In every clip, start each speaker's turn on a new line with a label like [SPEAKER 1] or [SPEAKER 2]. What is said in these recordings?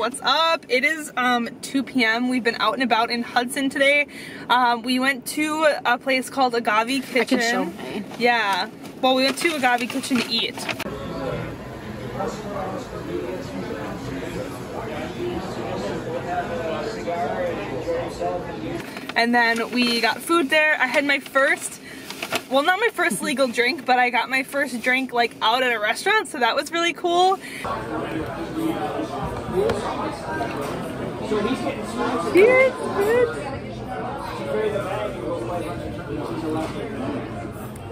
[SPEAKER 1] what's up? It is um, 2 p.m. We've been out and about in Hudson today. Um, we went to a place called Agave Kitchen.
[SPEAKER 2] I can show me.
[SPEAKER 1] Yeah. Well, we went to Agave Kitchen to eat. And then we got food there. I had my first, well, not my first legal drink, but I got my first drink like out at a restaurant, so that was really cool. Here,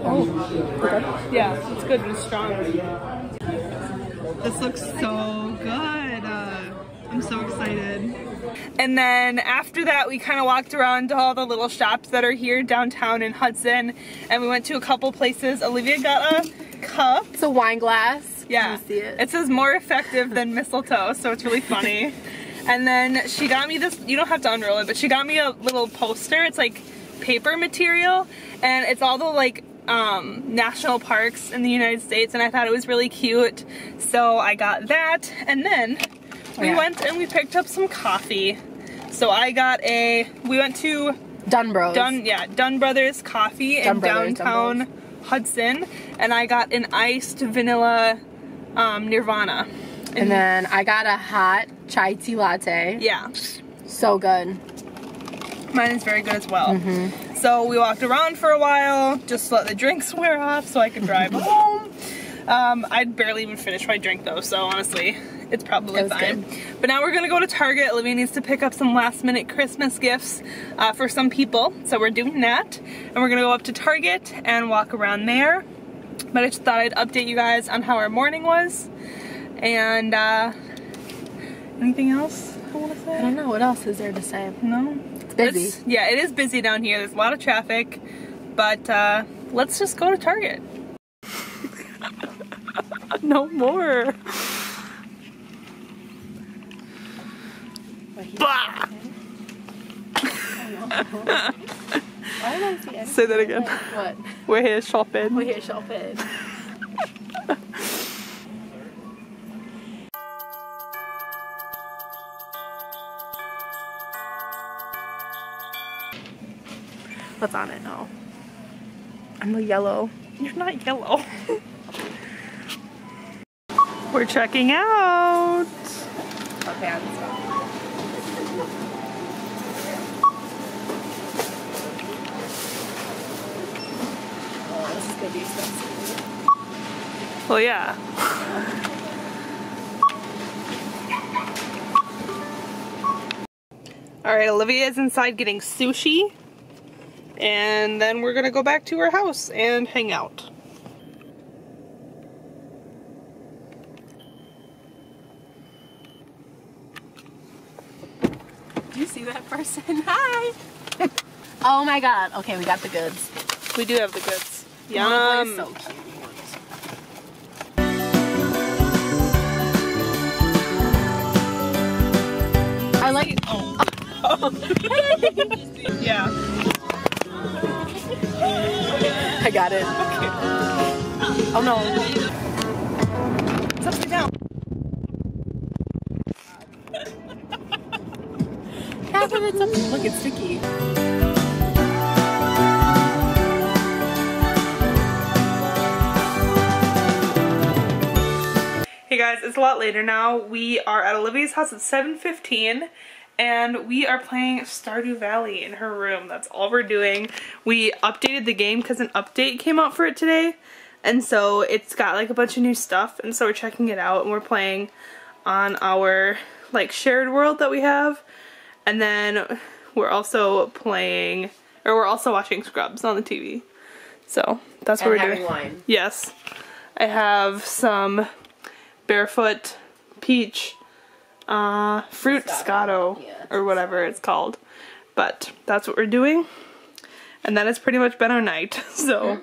[SPEAKER 1] Oh, yeah, it's good and strong. This looks so good. Uh, I'm so excited. And then after that, we kind of walked around to all the little shops that are here downtown in Hudson, and we went to a couple places. Olivia got a cup.
[SPEAKER 2] It's a wine glass.
[SPEAKER 1] Yeah,
[SPEAKER 2] You see it?
[SPEAKER 1] says more effective than mistletoe, so it's really funny. and then she got me this. You don't have to unroll it, but she got me a little poster. It's like paper material, and it's all the like um, national parks in the United States, and I thought it was really cute, so I got that. And then we
[SPEAKER 2] Yeah.
[SPEAKER 1] went and we picked up some coffee. So I got a. We went to
[SPEAKER 2] Dunn Bros.
[SPEAKER 1] Dunn, yeah, Dunn Brothers Coffee
[SPEAKER 2] Dunn
[SPEAKER 1] in
[SPEAKER 2] Brothers,
[SPEAKER 1] downtown Hudson, and I got an iced vanilla um, Nirvana.
[SPEAKER 2] And then I got a hot chai tea latte.
[SPEAKER 1] Yeah,
[SPEAKER 2] So good.
[SPEAKER 1] mine is very good as well.
[SPEAKER 2] Mm-hmm.
[SPEAKER 1] So we walked around for a while, just let the drinks wear off so I could drive home. Um, I'd barely even finished my drink though, so honestly, it's probably fine.
[SPEAKER 2] good.
[SPEAKER 1] But now we're gonna go to Target. Olivia needs to pick up some last minute Christmas gifts uh, for some people, so we're doing that. And we're gonna go up to Target and walk around there. But I just thought I'd update you guys on how our morning was. And uh, anything else I wanna say?
[SPEAKER 2] I don't know what else is there to say.
[SPEAKER 1] No?
[SPEAKER 2] It's busy.
[SPEAKER 1] It's- yeah, it is busy down here. There's a lot of traffic, but uh, let's just go to Target. no more. Bah!
[SPEAKER 2] Why did I see anything?
[SPEAKER 1] Say that again.
[SPEAKER 2] What?
[SPEAKER 1] We're here shopping.
[SPEAKER 2] We're here shopping. What's on it? Oh. I'm the yellow.
[SPEAKER 1] You're not yellow. We're checking out.
[SPEAKER 2] Okay, Oh, this is gonna be expensive.
[SPEAKER 1] Well, yeah. All right, Olivia is inside getting sushi. And then we're gonna go back to her house and hang out.
[SPEAKER 2] You see that person? Hi! oh my god. Okay, we got the goods.
[SPEAKER 1] We do have the goods. Yum.
[SPEAKER 2] so cute. I like
[SPEAKER 1] Oh. yeah.
[SPEAKER 2] I got it. Oh no.
[SPEAKER 1] It's upside down.
[SPEAKER 2] Half of it's up. Look, it's sticky.
[SPEAKER 1] Hey guys, it's a lot later now. We are at Olivia's house at 7.15 and we are playing Stardew Valley in her room. That's all we're doing. We updated the game because an update came out for it today and so it's got like a bunch of new stuff and so we're checking it out and we're playing on our like shared world that we have and then we're also playing or we're also watching Scrubs on the TV. So that's what
[SPEAKER 2] And
[SPEAKER 1] we're doing.
[SPEAKER 2] wine.
[SPEAKER 1] Yes. I have some barefoot peach uh, Fruitscato
[SPEAKER 2] Yeah.
[SPEAKER 1] or whatever it's called. But that's what we're doing. And that has pretty much been our night. So,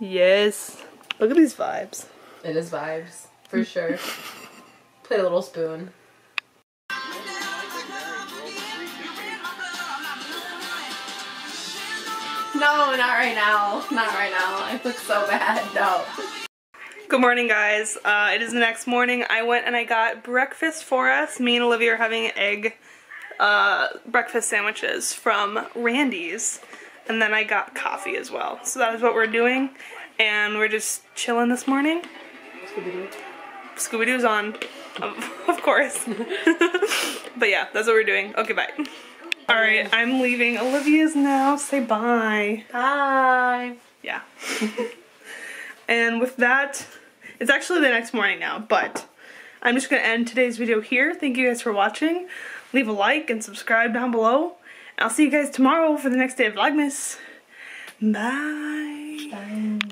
[SPEAKER 1] yes. Look at these vibes.
[SPEAKER 2] It is vibes, for sure. Play a little spoon. No, not right now. Not right now. I look so bad. No.
[SPEAKER 1] Good morning, guys. Uh, it is the next morning. I went and I got breakfast for us. Me and Olivia are having egg uh, breakfast sandwiches from Randy's. And then I got coffee as well. So that is what we're doing. And we're just chilling this morning. Scooby-Doo. Scooby-Doo's on, of, of course. but yeah, that's what we're doing. Okay, bye. Alright, I'm leaving. Olivia's now. Say bye.
[SPEAKER 2] Bye.
[SPEAKER 1] Yeah. and with that, it's actually the next morning now, but I'm just going to end today's video here. Thank you guys for watching. Leave a like and subscribe down below. And I'll see you guys tomorrow for the next day of Vlogmas. Bye.
[SPEAKER 2] Bye.